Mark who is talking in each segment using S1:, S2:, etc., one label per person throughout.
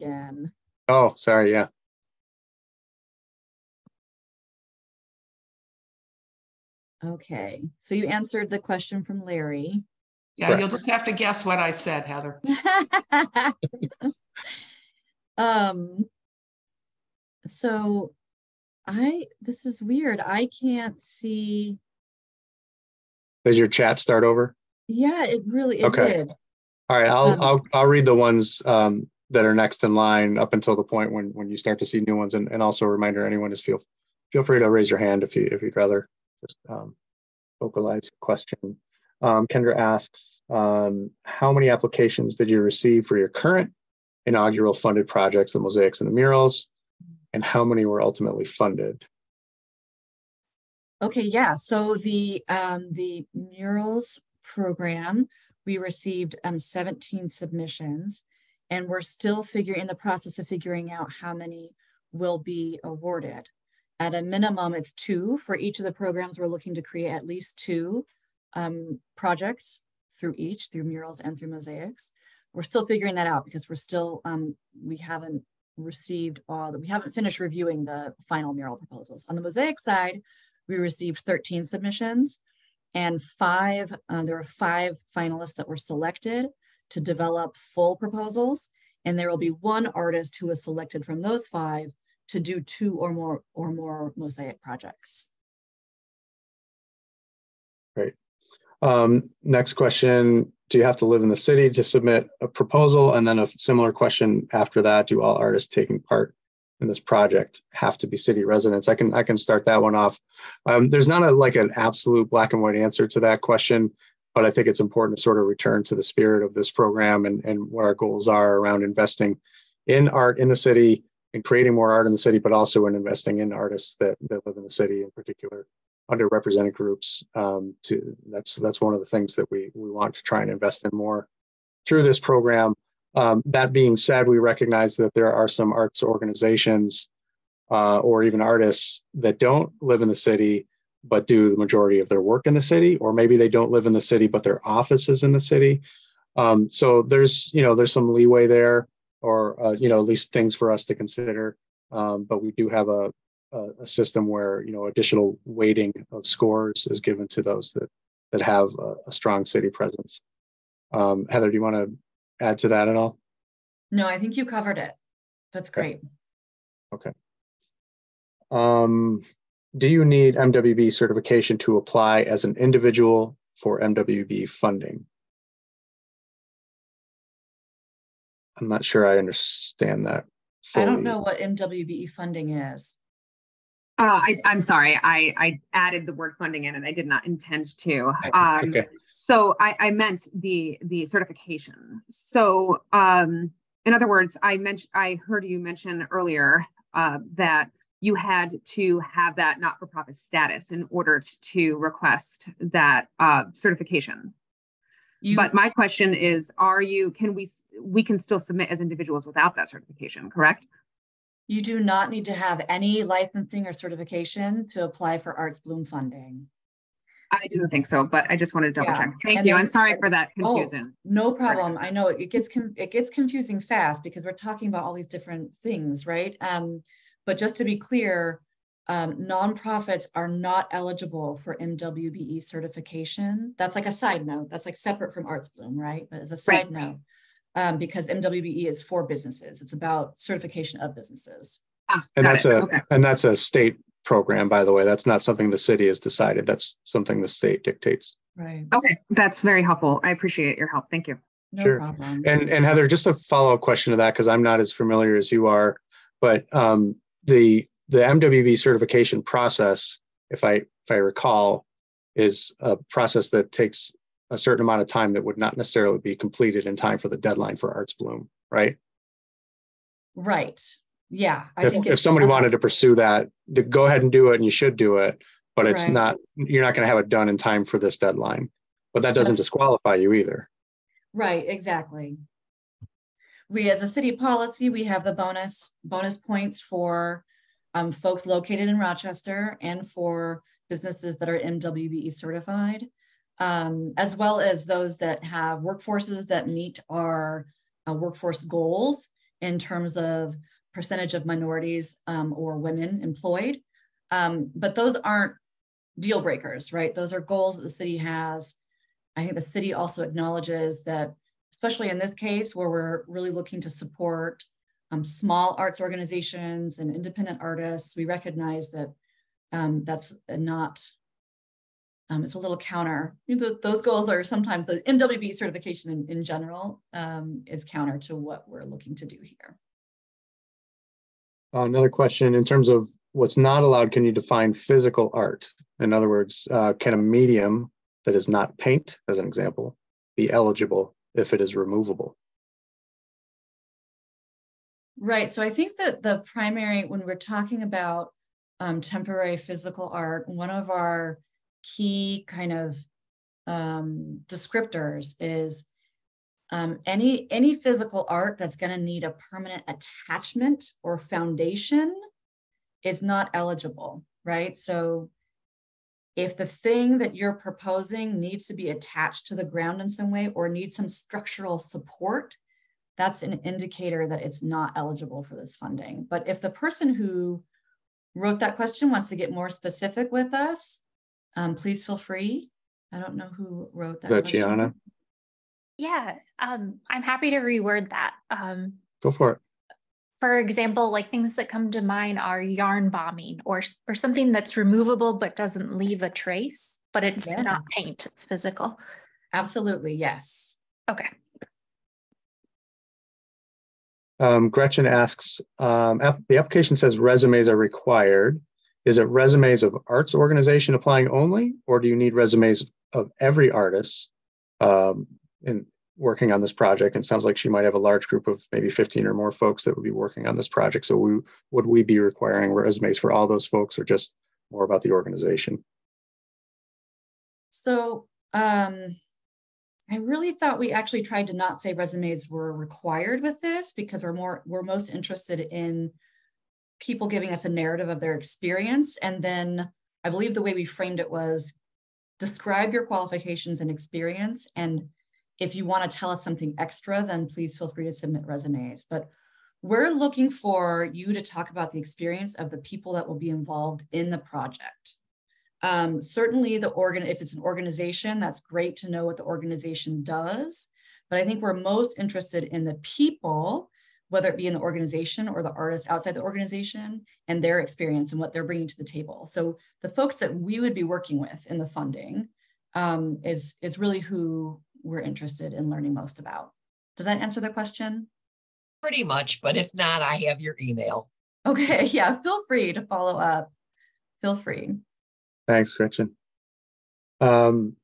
S1: again.
S2: Oh, sorry, yeah.
S1: Okay, so you answered the question from Larry.
S3: Yeah, you'll just have to guess what I said, Heather.
S1: um, so I, this is weird. I can't see.
S2: Does your chat start over?
S1: Yeah, it really, it
S2: Okay.
S1: did.
S2: All right, I'll,
S1: Um,
S2: I'll, I'll read the ones um, that are next in line up until the point when, when you start to see new ones. And, and also a reminder, anyone is feel, feel free to raise your hand if you, if you'd rather just um, vocalize your question. Um, Kendra asks, um, how many applications did you receive for your current inaugural funded projects, the mosaics and the murals? And how many were ultimately funded?
S1: Okay, yeah, so the, um, the murals program, we received, um, seventeen submissions. And we're still figuring, in the process of figuring out how many will be awarded. At a minimum, it's two for each of the programs. We're looking to create at least two, um, projects through each, through murals and through mosaics. We're still figuring that out because we're still, um, we haven't received all, that, we haven't finished reviewing the final mural proposals. On the mosaic side, we received 13 submissions and five, uh, there were five finalists that were selected to develop full proposals. And there will be one artist who is selected from those five to do two or more or more mosaic projects.
S2: Um, next question, do you have to live in the city to submit a proposal? And then a similar question after that, do all artists taking part in this project have to be city residents? I can, I can start that one off. Um, there's not a, like an absolute black and white answer to that question, but I think it's important to sort of return to the spirit of this program and, and what our goals are around investing in art in the city and creating more art in the city, but also in investing in artists that, that live in the city in particular underrepresented groups. Um, to that's that's one of the things that we we want to try and invest in more through this program. Um, that being said we recognize that there are some arts organizations uh, or even artists that don't live in the city but do the majority of their work in the city or maybe they don't live in the city but their office is in the city um, so there's you know there's some leeway there or uh, you know at least things for us to consider um, but we do have a, a, a system where you know additional weighting of scores is given to those that that have a, a strong city presence. Um, Heather, do you want to add to that at all?
S1: No, I think you covered it. That's great. Okay.
S2: Um, do you need MWB certification to apply as an individual for MWB funding? I'm not sure I understand that.
S1: I don't know what MWBE funding is.
S4: Uh, I, I'm sorry, I, I added the word funding in and I did not intend to. Um,
S2: Okay.
S4: so I, I meant the, the certification. So, um, in other words, I mentioned, I heard you mention earlier, uh, that you had to have that not-for-profit status in order to request that, uh, certification.
S1: You,
S4: But my question is, are you, can we, we can still submit as individuals without that certification, correct?
S1: you do not need to have any licensing or certification to apply for Arts Bloom funding.
S4: I didn't think so, but I just wanted to double
S1: Yeah,
S4: check. Thank
S1: and
S4: you.
S1: then-
S4: I'm sorry for that
S1: Oh,
S4: confusion.
S1: No problem. I know it gets, it gets confusing fast because we're talking about all these different things, right? Um, but just to be clear, um, nonprofits are not eligible for MWBE certification. That's like a side note. That's like separate from Arts Bloom, right? But as a
S4: Right.
S1: side note, um, because MWBE is for businesses. It's about certification of businesses.
S4: Ah,
S2: And that's
S4: it.
S2: a
S4: Okay.
S2: and that's a state program, by the way. That's not something the city has decided. That's something the state dictates.
S1: Right.
S4: Okay, that's very helpful. I appreciate your help. Thank you.
S1: No
S2: Sure.
S1: problem.
S2: And and Heather, just a follow up question to that because I'm not as familiar as you are, but um, the the MWB certification process, if I if I recall, is a process that takes a certain amount of time that would not necessarily be completed in time for the deadline for Arts Bloom, right?
S1: Right. Yeah. I
S2: If
S1: think
S2: if somebody wanted to pursue that, to go ahead and do it, and you should do it, but it's
S1: Right.
S2: not you're not going to have it done in time for this deadline. But that doesn't
S1: Yes.
S2: disqualify you either.
S1: Right, exactly. We, as a city policy, we have the bonus, bonus points for um, folks located in Rochester and for businesses that are MWBE certified, um, as well as those that have workforces that meet our uh, workforce goals in terms of percentage of minorities um, or women employed. Um, but those aren't deal breakers, right? Those are goals that the city has. I think the city also acknowledges that, especially in this case where we're really looking to support um, small arts organizations and independent artists, we recognize that um, that's not, um, it's a little counter. those goals are sometimes the MWB certification in, in general um, is counter to what we're looking to do here.
S2: Uh, another question in terms of what's not allowed, can you define physical art? In other words, uh, can a medium that is not paint, as an example, be eligible if it is removable?
S1: Right. So I think that the primary, when we're talking about um, temporary physical art, one of our key kind of um, descriptors is um, any any physical art that's going to need a permanent attachment or foundation is not eligible, right? So if the thing that you're proposing needs to be attached to the ground in some way or needs some structural support, that's an indicator that it's not eligible for this funding. But if the person who wrote that question wants to get more specific with us, um, please feel free. I don't know who wrote that.
S2: Is that question. Gianna?
S5: Yeah, um, I'm happy to reword that. Um,
S2: Go for it
S5: for example, like things that come to mind are yarn bombing or or something that's removable but doesn't leave a trace, but it's yeah. not paint, it's physical.
S1: Absolutely, yes.
S5: Okay.
S2: Um, Gretchen asks, um, the application says resumes are required. Is it resumes of arts organization applying only, or do you need resumes of every artist? Um, and working on this project and sounds like she might have a large group of maybe 15 or more folks that would be working on this project. So we would we be requiring resumes for all those folks or just more about the organization?
S1: So um i really thought we actually tried to not say resumes were required with this because we're more we're most interested in people giving us a narrative of their experience. And then i believe the way we framed it was describe your qualifications and experience and if you want to tell us something extra, then please feel free to submit resumes. But we're looking for you to talk about the experience of the people that will be involved in the project. Um, certainly the organ, if it's an organization, that's great to know what the organization does. But I think we're most interested in the people, whether it be in the organization or the artists outside the organization and their experience and what they're bringing to the table. So the folks that we would be working with in the funding um, is, is really who we're interested in learning most about. Does that answer the question?
S6: Pretty much, but if not, I have your email.
S1: Okay, yeah, feel free to follow up. Feel free.
S2: Thanks, Gretchen. Um,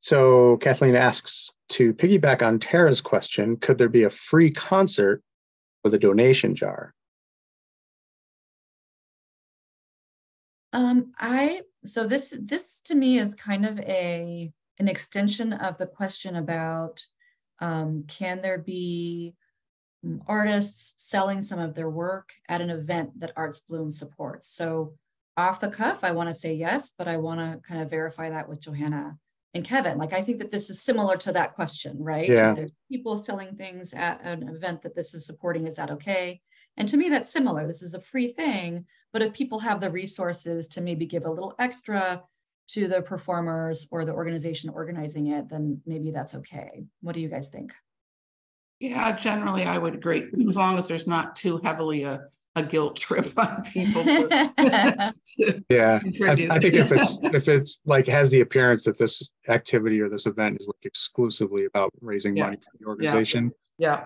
S2: so Kathleen asks to piggyback on Tara's question, could there be a free concert with a donation jar?
S1: Um, I so this this to me is kind of a an extension of the question about um, can there be mm, artists selling some of their work at an event that Arts Bloom supports? So off the cuff, I want to say yes, but I want to kind of verify that with Johanna and Kevin. Like I think that this is similar to that question, right?
S2: Yeah.
S1: If there's people selling things at an event that this is supporting, is that okay? And to me, that's similar. This is a free thing, but if people have the resources to maybe give a little extra to the performers or the organization organizing it, then maybe that's okay. What do you guys think?
S3: Yeah, generally I would agree, as long as there's not too heavily a, a guilt trip on people.
S2: yeah, I, I, think if it's if it's like has the appearance that this activity or this event is like exclusively about raising yeah. money for the organization.
S3: Yeah. yeah.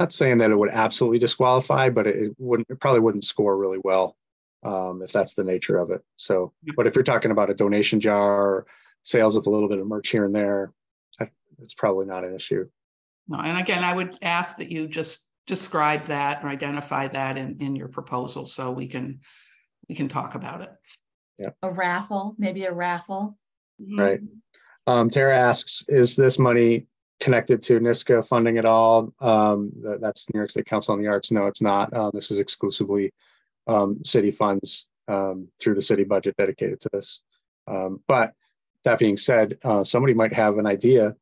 S2: Not saying that it would absolutely disqualify, but it wouldn't. It probably wouldn't score really well um, if that's the nature of it. So, but if you're talking about a donation jar, sales with a little bit of merch here and there, it's probably not an issue.
S3: No, and again, I would ask that you just describe that or identify that in, in your proposal so we can we can talk about it.
S2: Yeah.
S1: A raffle, maybe a raffle.
S2: Mm-hmm. Right. Um, Tara asks, is this money connected to NYSCA funding at all? Um, that, that's New York State Council on the Arts. No, it's not. Uh, this is exclusively um, city funds um, through the city budget dedicated to this. Um, but that being said, uh, somebody might have an idea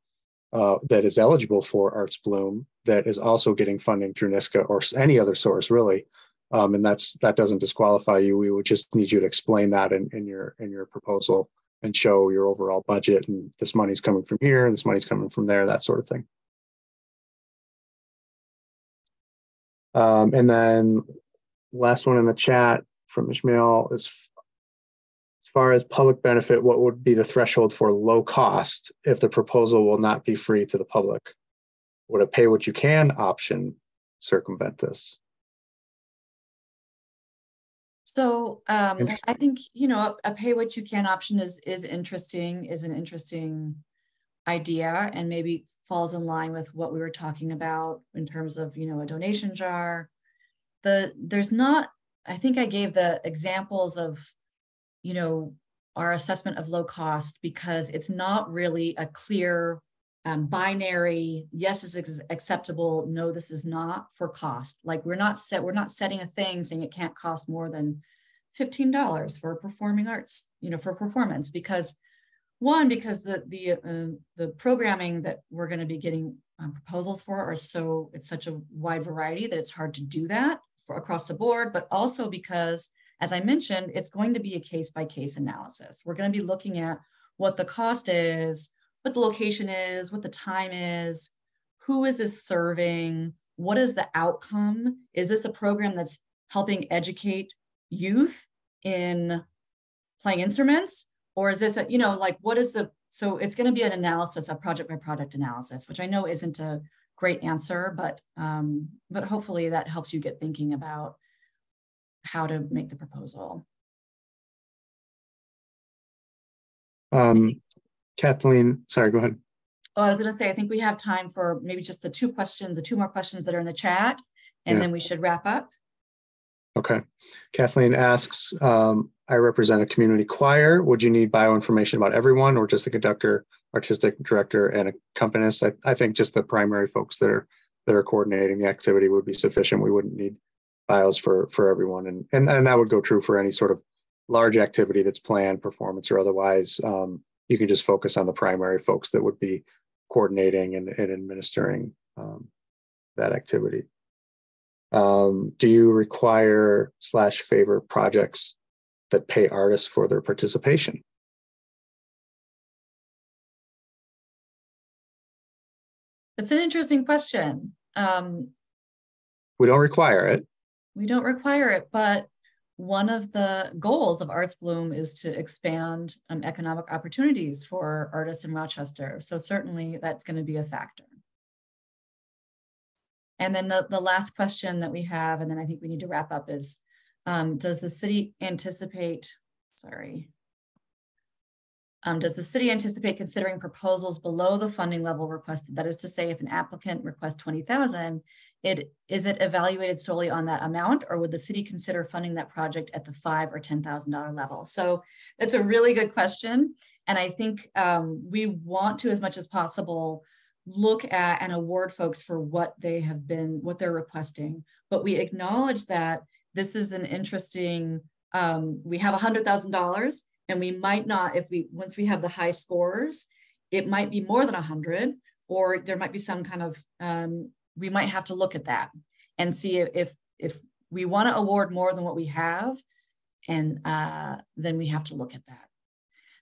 S2: uh, that is eligible for Arts Bloom that is also getting funding through NYSCA or any other source really. Um, and that's that doesn't disqualify you. We would just need you to explain that in, in your in your proposal and show your overall budget and this money's coming from here and this money's coming from there, that sort of thing. Um, and then last one in the chat from Ishmael is as far as public benefit, what would be the threshold for low cost if the proposal will not be free to the public? Would a pay what you can option circumvent this?
S1: So um, I think you know a, a, pay what you can option is is interesting, is an interesting idea, and maybe falls in line with what we were talking about in terms of you know a donation jar. The there's not. I think I gave the examples of you know our assessment of low cost because it's not really a clear um, binary yes is acceptable no this is not for cost like we're not set we're not setting a thing saying it can't cost more than $15 for performing arts you know for performance because one because the the uh, the programming that we're going to be getting um, proposals for are so it's such a wide variety that it's hard to do that for across the board but also because as i mentioned it's going to be a case by case analysis we're going to be looking at what the cost is what the location is, what the time is, who is this serving, what is the outcome? Is this a program that's helping educate youth in playing instruments? Or is this a, you know, like what is the, so it's going to be an analysis, a project by project analysis, which I know isn't a great answer, but um, but hopefully that helps you get thinking about how to make the proposal.
S2: Um, Kathleen, sorry, go ahead.
S1: Oh, I was going to say, I think we have time for maybe just the two questions, the two more questions that are in the chat, and yeah. then we should wrap up.
S2: Okay. Kathleen asks, um, I represent a community choir. Would you need bioinformation about everyone or just the conductor, artistic director, and accompanist? I, I think just the primary folks that are that are coordinating the activity would be sufficient. We wouldn't need bios for for everyone. And, and, and that would go true for any sort of large activity that's planned, performance or otherwise. Um, you can just focus on the primary folks that would be coordinating and, and administering um, that activity. Um, do you require slash favor projects that pay artists for their participation?
S1: That's an interesting question. Um,
S2: we don't require it.
S1: We don't require it, but one of the goals of Arts Bloom is to expand um, economic opportunities for artists in Rochester. So certainly that's going to be a factor. And then the, the last question that we have, and then I think we need to wrap up is, um, does the city anticipate, sorry, um, does the city anticipate considering proposals below the funding level requested? That is to say, if an applicant requests 20,000, it is it evaluated solely on that amount, or would the city consider funding that project at the five or ten thousand dollar level? So that's a really good question, and I think um, we want to, as much as possible, look at and award folks for what they have been, what they're requesting. But we acknowledge that this is an interesting. Um, we have a hundred thousand dollars and we might not if we once we have the high scores it might be more than 100 or there might be some kind of um, we might have to look at that and see if if we want to award more than what we have and uh, then we have to look at that.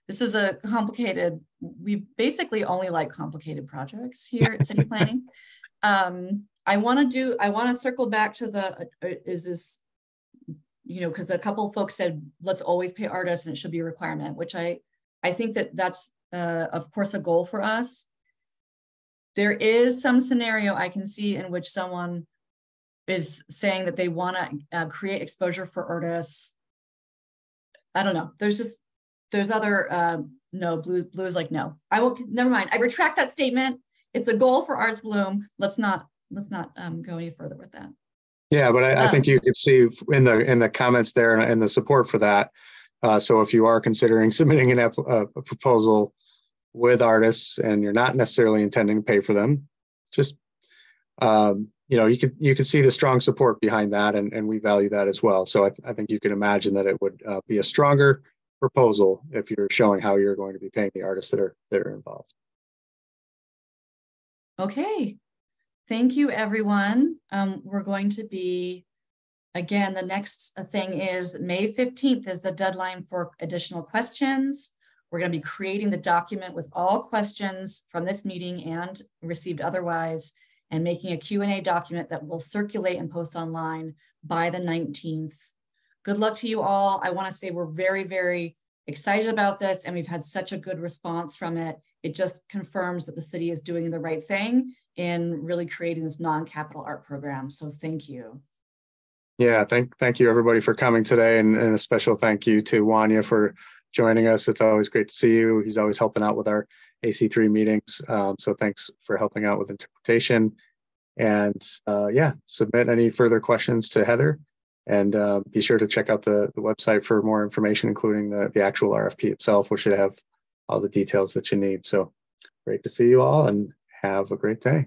S1: This is a complicated we basically only like complicated projects here at city planning. Um, i want to do i want to circle back to the uh, is this you know, because a couple folks said, let's always pay artists and it should be a requirement, which I, I think that that's, uh, of course, a goal for us. There is some scenario I can see in which someone is saying that they want to uh, create exposure for artists. I don't know. There's just, there's other, uh, no, blue, blue is like, no, I will, never mind. I retract that statement. It's a goal for Arts Bloom. Let's not, let's not um, go any further with that.
S2: Yeah, but I, I think you can see in the in the comments there and the support for that. Uh, so if you are considering submitting an, a, a proposal with artists and you're not necessarily intending to pay for them, just um, you know you could you could see the strong support behind that, and, and we value that as well. So I, I think you can imagine that it would uh, be a stronger proposal if you're showing how you're going to be paying the artists that are that are involved.
S1: Okay. Thank you, everyone. Um, we're going to be, again, the next thing is May 15th is the deadline for additional questions. We're going to be creating the document with all questions from this meeting and received otherwise, and making a Q&A document that will circulate and post online by the 19th. Good luck to you all. I want to say we're very, very excited about this and we've had such a good response from it. It just confirms that the city is doing the right thing in really creating this non-capital art program. So thank you.
S2: Yeah, thank thank you everybody for coming today, and, and a special thank you to Wanya for joining us. It's always great to see you. He's always helping out with our AC3 meetings. Um, so thanks for helping out with interpretation. And uh, yeah, submit any further questions to Heather. And uh, be sure to check out the, the website for more information, including the, the actual RFP itself, which should have all the details that you need. So great to see you all and have a great day.